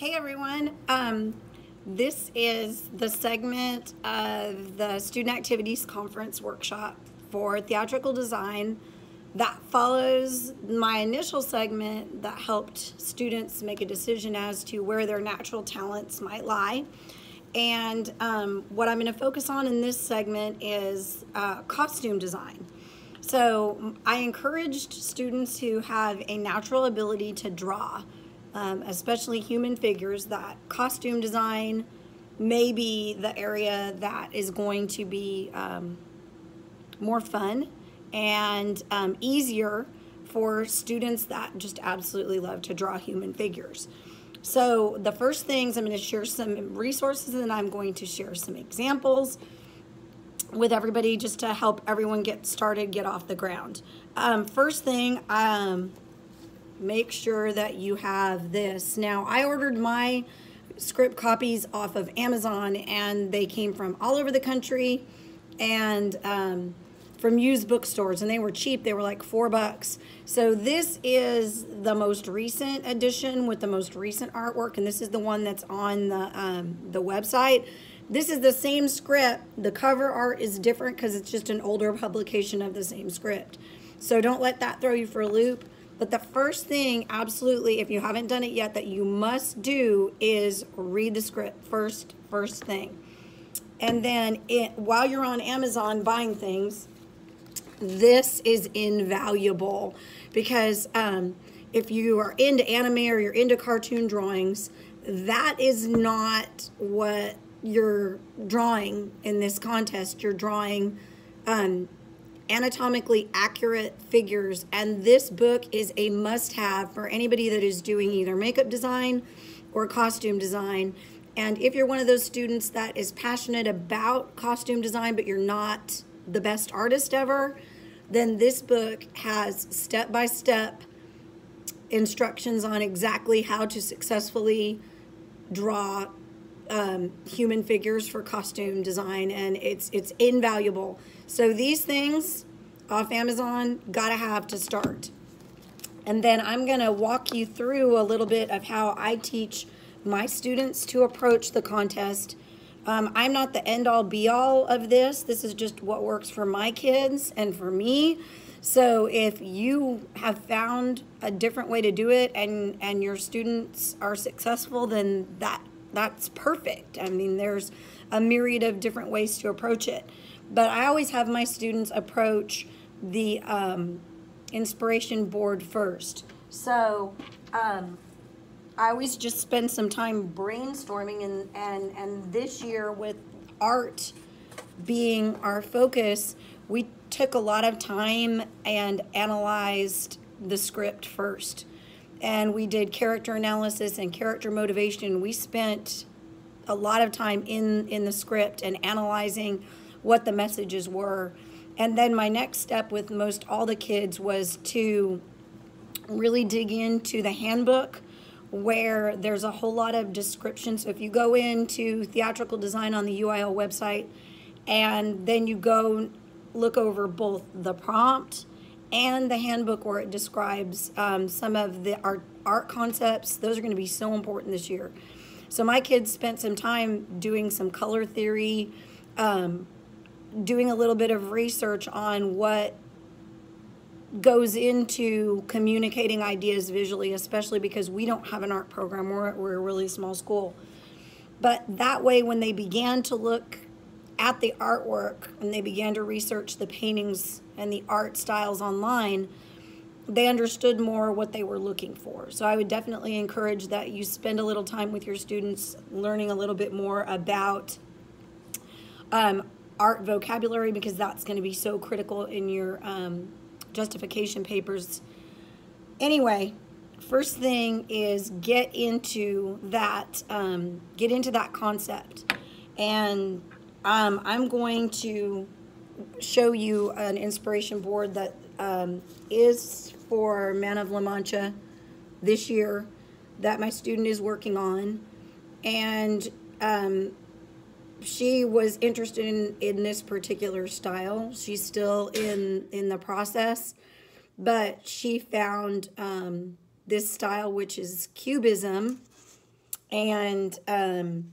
Hey everyone. Um, this is the segment of the Student Activities Conference Workshop for Theatrical Design that follows my initial segment that helped students make a decision as to where their natural talents might lie. And um, what I'm going to focus on in this segment is uh, costume design. So I encouraged students who have a natural ability to draw, um, especially human figures, that costume design may be the area that is going to be um, more fun and um, easier for students that just absolutely love to draw human figures. So the first things I'm going to share some resources and I'm going to share some examples with everybody just to help everyone get started, get off the ground. Um, first thing, um, make sure that you have this. Now, I ordered my script copies off of Amazon and they came from all over the country and um, from used bookstores and they were cheap. They were like four bucks. So this is the most recent edition with the most recent artwork and this is the one that's on the, um, the website. This is the same script. The cover art is different because it's just an older publication of the same script. So don't let that throw you for a loop. But the first thing, absolutely, if you haven't done it yet, that you must do is read the script first, first thing. And then it, while you're on Amazon buying things, this is invaluable because um, if you are into anime or you're into cartoon drawings, that is not what you're drawing in this contest. You're drawing um, anatomically accurate figures, and this book is a must have for anybody that is doing either makeup design or costume design. And if you're one of those students that is passionate about costume design, but you're not the best artist ever, then this book has step by step instructions on exactly how to successfully draw um, human figures for costume design, and it's it's invaluable. So these things off Amazon gotta have to start. And then I'm gonna walk you through a little bit of how I teach my students to approach the contest. Um, I'm not the end all be all of this. This is just what works for my kids and for me. So if you have found a different way to do it and, and your students are successful, then that that's perfect. I mean, there's a myriad of different ways to approach it. But I always have my students approach the um, inspiration board first. So um, I always just spend some time brainstorming, and, and, and this year, with art being our focus, we took a lot of time and analyzed the script first and we did character analysis and character motivation. We spent a lot of time in, in the script and analyzing what the messages were. And then my next step with most all the kids was to really dig into the handbook where there's a whole lot of description. So if you go into theatrical design on the UIL website and then you go look over both the prompt and the handbook where it describes um, some of the art, art concepts. Those are going to be so important this year. So my kids spent some time doing some color theory, um, doing a little bit of research on what goes into communicating ideas visually, especially because we don't have an art program. We're, we're a really small school. But that way, when they began to look at the artwork and they began to research the paintings and the art styles online, they understood more what they were looking for. So I would definitely encourage that you spend a little time with your students learning a little bit more about um, art vocabulary because that's going to be so critical in your um, justification papers. Anyway, first thing is get into that, um, get into that concept and um, I'm going to show you an inspiration board that um, is for Man of La Mancha this year that my student is working on. And um, she was interested in, in this particular style. She's still in, in the process, but she found um, this style, which is Cubism, and um,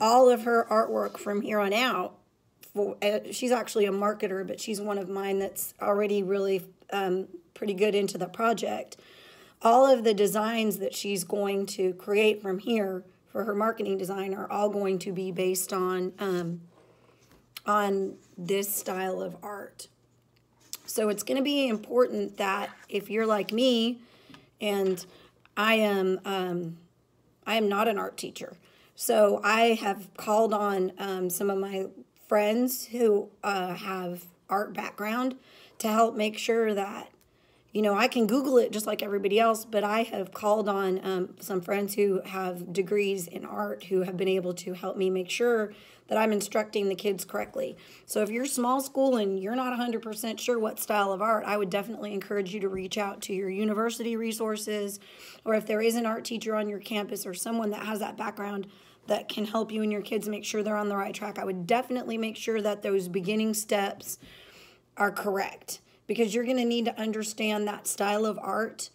all of her artwork from here on out. For, uh, she's actually a marketer, but she's one of mine that's already really um, pretty good into the project. All of the designs that she's going to create from here for her marketing design are all going to be based on um, on this style of art. So it's going to be important that if you're like me, and I am um, I am not an art teacher, so I have called on um, some of my friends who uh, have art background to help make sure that you know I can Google it just like everybody else, but I have called on um, some friends who have degrees in art who have been able to help me make sure that I'm instructing the kids correctly. So if you're small school and you're not 100% sure what style of art, I would definitely encourage you to reach out to your university resources or if there is an art teacher on your campus or someone that has that background that can help you and your kids make sure they're on the right track. I would definitely make sure that those beginning steps are correct because you're going to need to understand that style of art.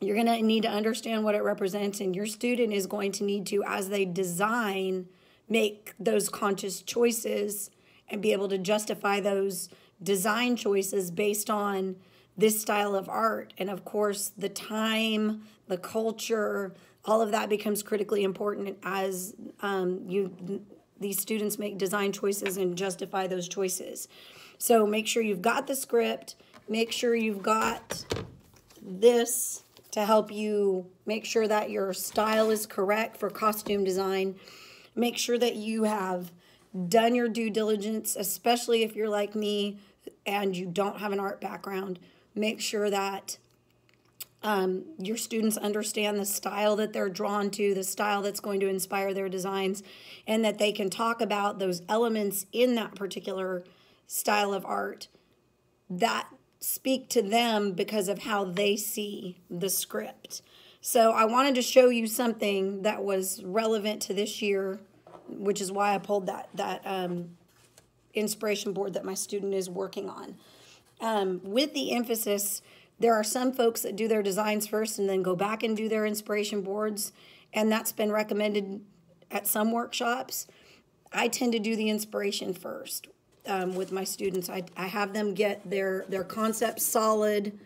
You're going to need to understand what it represents, and your student is going to need to, as they design, make those conscious choices and be able to justify those design choices based on this style of art. And of course, the time, the culture, all of that becomes critically important as um, you these students make design choices and justify those choices. So make sure you've got the script. Make sure you've got this to help you make sure that your style is correct for costume design. Make sure that you have done your due diligence, especially if you're like me and you don't have an art background. Make sure that um, your students understand the style that they're drawn to, the style that's going to inspire their designs, and that they can talk about those elements in that particular style of art that speak to them because of how they see the script. So I wanted to show you something that was relevant to this year, which is why I pulled that that um, inspiration board that my student is working on. Um, with the emphasis there are some folks that do their designs first and then go back and do their inspiration boards, and that's been recommended at some workshops. I tend to do the inspiration first um, with my students. I, I have them get their, their concepts solid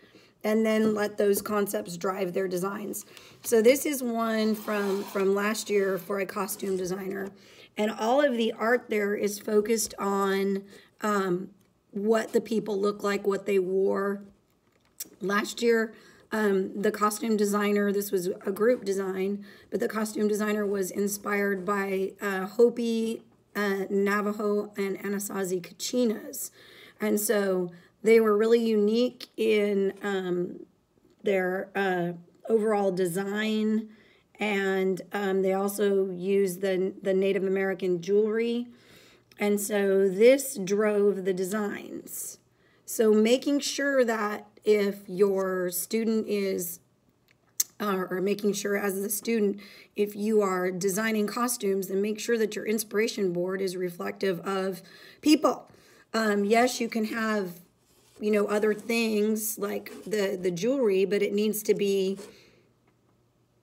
and then let those concepts drive their designs. So this is one from, from last year for a costume designer. And all of the art there is focused on um, what the people look like, what they wore, Last year, um, the costume designer, this was a group design, but the costume designer was inspired by uh, Hopi, uh, Navajo, and Anasazi Kachinas. And so they were really unique in um, their uh, overall design, and um, they also used the, the Native American jewelry. And so this drove the designs. So making sure that if your student is uh, or making sure as a student if you are designing costumes then make sure that your inspiration board is reflective of people. Um, yes you can have you know other things like the the jewelry but it needs to be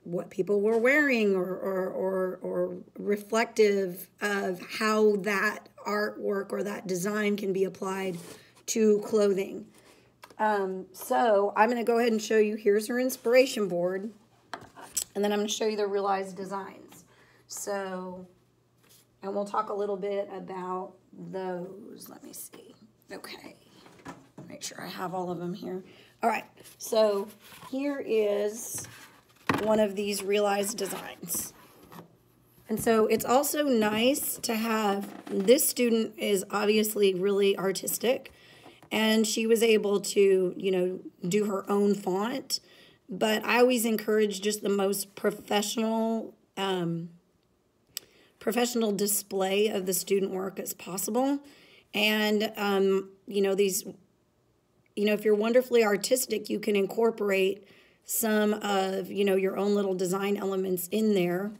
what people were wearing or, or, or, or reflective of how that artwork or that design can be applied to clothing um, so I'm going to go ahead and show you, here's her inspiration board, and then I'm going to show you the realized designs. So, and we'll talk a little bit about those. Let me see. Okay. Make sure I have all of them here. All right. So here is one of these realized designs. And so it's also nice to have, this student is obviously really artistic and she was able to, you know, do her own font. But I always encourage just the most professional, um, professional display of the student work as possible. And, um, you know, these, you know, if you're wonderfully artistic, you can incorporate some of, you know, your own little design elements in there.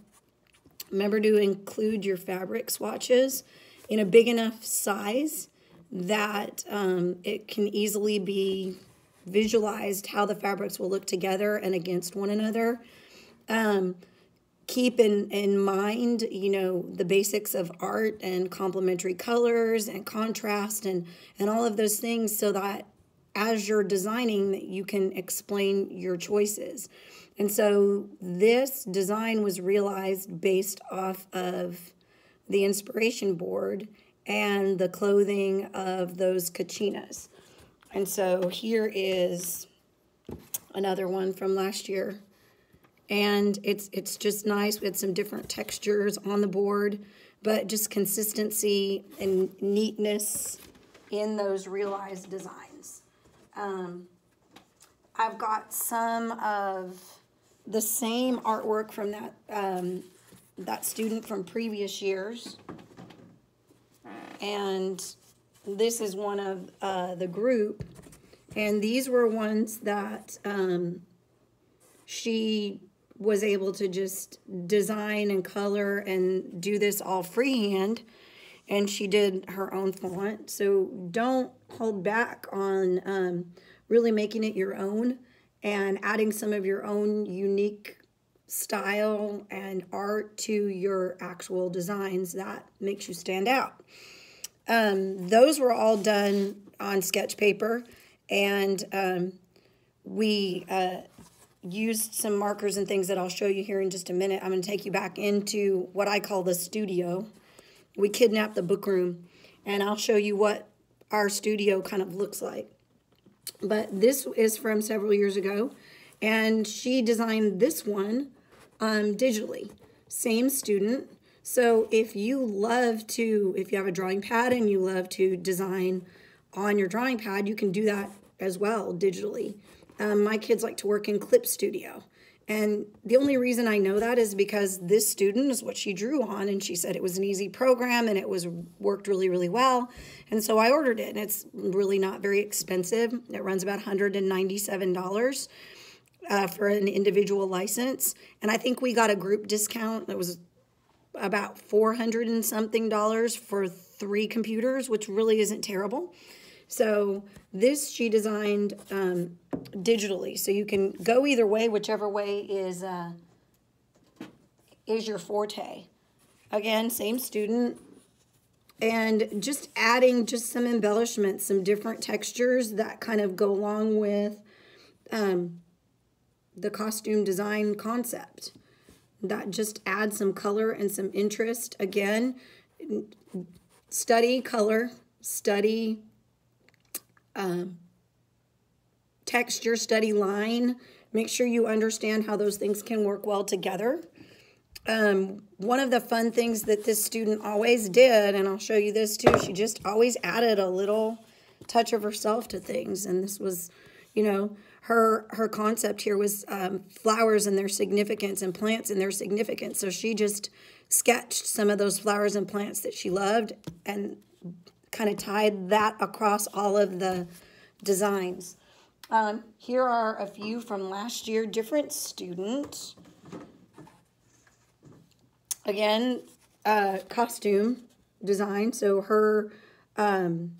Remember to include your fabric swatches in a big enough size that um, it can easily be visualized how the fabrics will look together and against one another. Um, keep in, in mind, you know, the basics of art and complementary colors and contrast and, and all of those things so that as you're designing, you can explain your choices. And so this design was realized based off of the inspiration board and the clothing of those kachinas. And so here is another one from last year. And it's it's just nice with some different textures on the board, but just consistency and neatness in those realized designs. Um, I've got some of the same artwork from that um, that student from previous years. And this is one of uh, the group. And these were ones that um, she was able to just design and color and do this all freehand. And she did her own font. So don't hold back on um, really making it your own and adding some of your own unique style and art to your actual designs that makes you stand out. Um, those were all done on sketch paper, and um, we uh, used some markers and things that I'll show you here in just a minute. I'm going to take you back into what I call the studio. We kidnapped the book room, and I'll show you what our studio kind of looks like. But this is from several years ago, and she designed this one um, digitally. Same student. So if you love to, if you have a drawing pad and you love to design on your drawing pad, you can do that as well digitally. Um, my kids like to work in Clip Studio. And the only reason I know that is because this student is what she drew on, and she said it was an easy program and it was worked really, really well. And so I ordered it, and it's really not very expensive. It runs about $197 uh, for an individual license. And I think we got a group discount that was about 400 and something dollars for three computers, which really isn't terrible. So this she designed um, digitally, so you can go either way, whichever way is uh, is your forte. Again, same student, and just adding just some embellishments, some different textures that kind of go along with um, the costume design concept. That just adds some color and some interest. Again, study color, study um, texture, study line. Make sure you understand how those things can work well together. Um, one of the fun things that this student always did, and I'll show you this too, she just always added a little touch of herself to things. And this was, you know, her her concept here was um, flowers and their significance and plants and their significance. So she just sketched some of those flowers and plants that she loved and kind of tied that across all of the designs. Um, here are a few from last year, different students. Again, uh, costume design. So her um,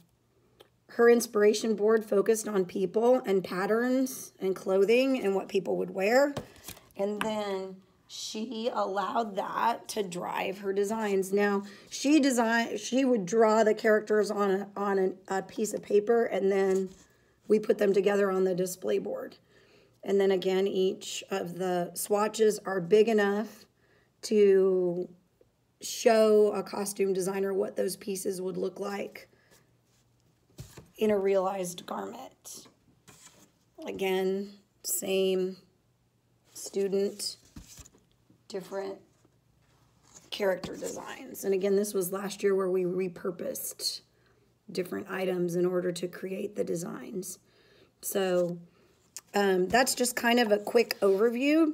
her inspiration board focused on people and patterns and clothing and what people would wear. And then she allowed that to drive her designs. Now, she design she would draw the characters on a, on a, a piece of paper and then we put them together on the display board. And then again, each of the swatches are big enough to show a costume designer what those pieces would look like in a realized garment. Again, same student, different character designs. And again, this was last year where we repurposed different items in order to create the designs. So um, that's just kind of a quick overview.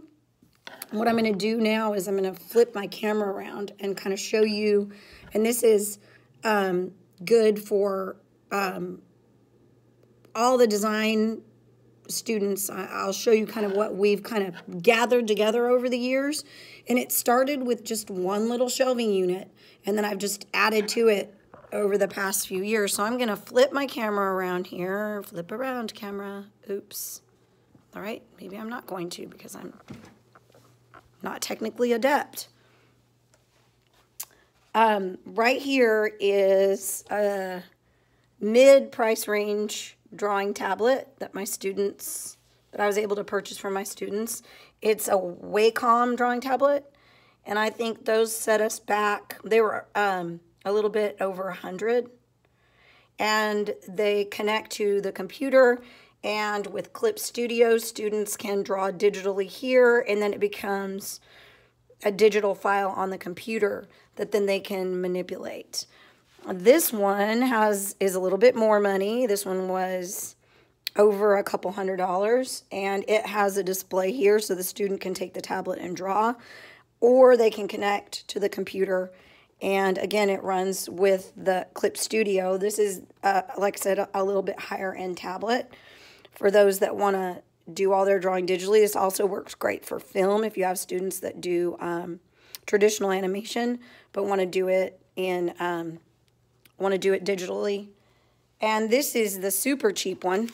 What I'm going to do now is I'm going to flip my camera around and kind of show you, and this is um, good for um, all the design students, I'll show you kind of what we've kind of gathered together over the years. And it started with just one little shelving unit, and then I've just added to it over the past few years. So I'm going to flip my camera around here. Flip around, camera. Oops. All right, maybe I'm not going to because I'm not technically adept. Um, right here is a mid price range drawing tablet that my students, that I was able to purchase for my students. It's a Wacom drawing tablet, and I think those set us back. They were um, a little bit over a hundred, and they connect to the computer. And with Clip Studio, students can draw digitally here, and then it becomes a digital file on the computer that then they can manipulate. This one has is a little bit more money. This one was over a couple hundred dollars and it has a display here so the student can take the tablet and draw or they can connect to the computer and again it runs with the Clip Studio. This is uh, like I said a little bit higher end tablet for those that want to do all their drawing digitally. This also works great for film if you have students that do um, traditional animation but want to do it in um, want to do it digitally. And this is the super cheap one.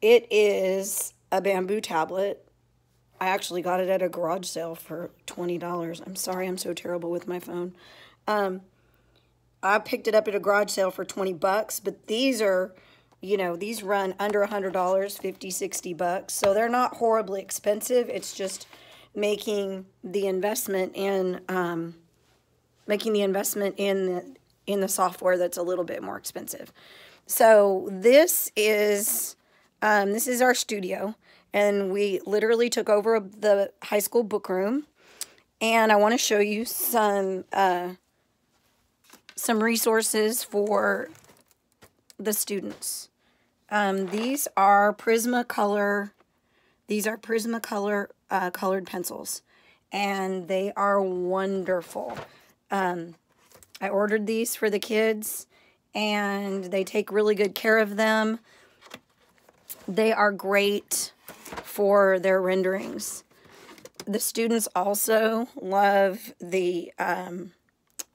It is a bamboo tablet. I actually got it at a garage sale for $20. I'm sorry, I'm so terrible with my phone. Um, I picked it up at a garage sale for 20 bucks, but these are, you know, these run under a $100, 50, 60 bucks. So they're not horribly expensive. It's just making the investment in um, making the investment in the in the software that's a little bit more expensive. So this is um, this is our studio, and we literally took over the high school book room. And I want to show you some uh, some resources for the students. Um, these are Prismacolor. These are Prismacolor uh, colored pencils, and they are wonderful. Um, I ordered these for the kids, and they take really good care of them. They are great for their renderings. The students also love the, um,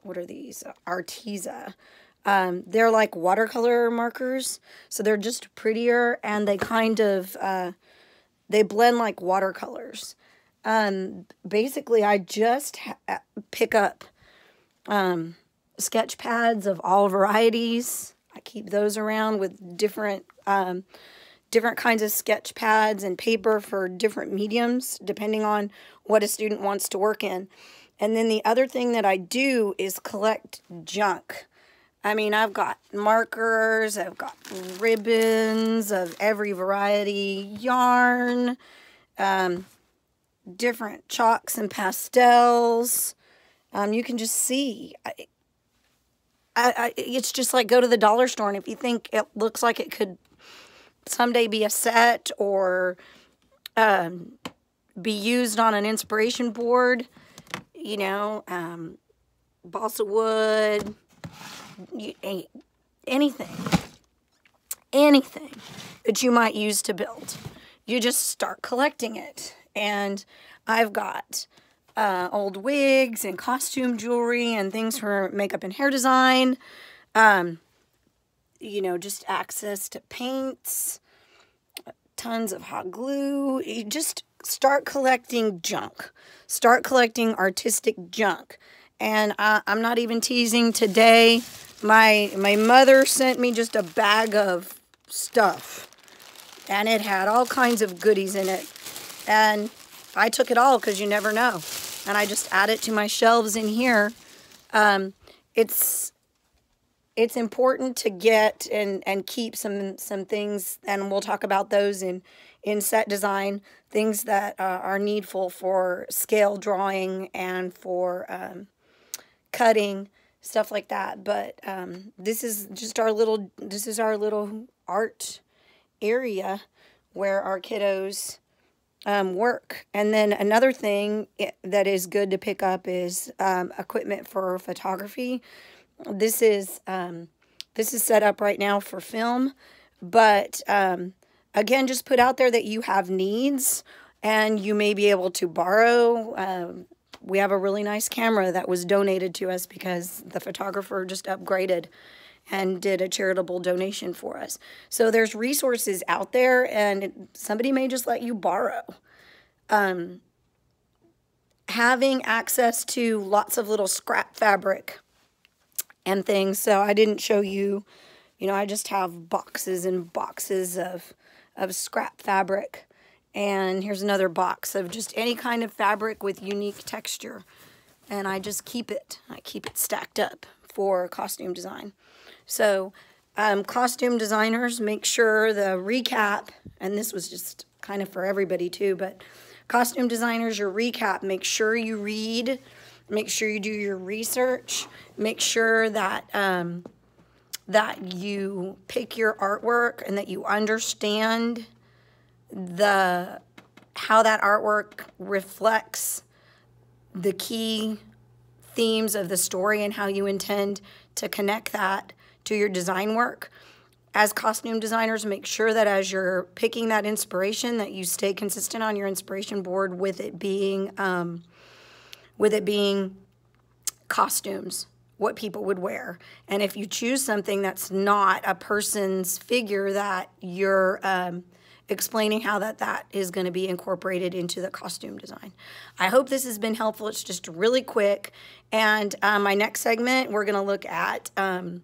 what are these? Arteza. Um, they're like watercolor markers, so they're just prettier, and they kind of, uh, they blend like watercolors. Um, basically, I just pick up um, sketch pads of all varieties. I keep those around with different um, different kinds of sketch pads and paper for different mediums, depending on what a student wants to work in. And then the other thing that I do is collect junk. I mean, I've got markers, I've got ribbons of every variety, yarn, um, different chalks and pastels. Um, you can just see. I, I, I, it's just like go to the dollar store, and if you think it looks like it could someday be a set or um, be used on an inspiration board, you know, um, balsa wood, anything, anything that you might use to build. You just start collecting it. And I've got uh, old wigs and costume jewelry and things for makeup and hair design. Um, you know, just access to paints, tons of hot glue. You just start collecting junk. Start collecting artistic junk. And I, I'm not even teasing today. My my mother sent me just a bag of stuff. And it had all kinds of goodies in it. And I took it all because you never know. And I just add it to my shelves in here. Um, it's it's important to get and and keep some some things and we'll talk about those in in set design things that uh, are needful for scale drawing and for um, cutting stuff like that. But um, this is just our little, this is our little art area where our kiddos um, work. And then another thing that is good to pick up is um, equipment for photography. This is um, this is set up right now for film, but um, again, just put out there that you have needs and you may be able to borrow um, we have a really nice camera that was donated to us because the photographer just upgraded and did a charitable donation for us. So there's resources out there and somebody may just let you borrow. Um, having access to lots of little scrap fabric and things. So I didn't show you, you know, I just have boxes and boxes of, of scrap fabric. And here's another box of just any kind of fabric with unique texture. And I just keep it. I keep it stacked up for costume design. So um, costume designers, make sure the recap, and this was just kind of for everybody too, but costume designers, your recap, make sure you read, make sure you do your research, make sure that um, that you pick your artwork and that you understand the how that artwork reflects the key themes of the story and how you intend to connect that to your design work. As costume designers, make sure that as you're picking that inspiration, that you stay consistent on your inspiration board with it being um, with it being costumes, what people would wear. And if you choose something that's not a person's figure, that you're um, explaining how that that is going to be incorporated into the costume design. I hope this has been helpful. It's just really quick. And uh, my next segment, we're going to look at um,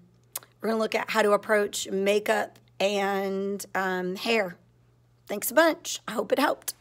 we're going to look at how to approach makeup and um, hair. Thanks a bunch. I hope it helped.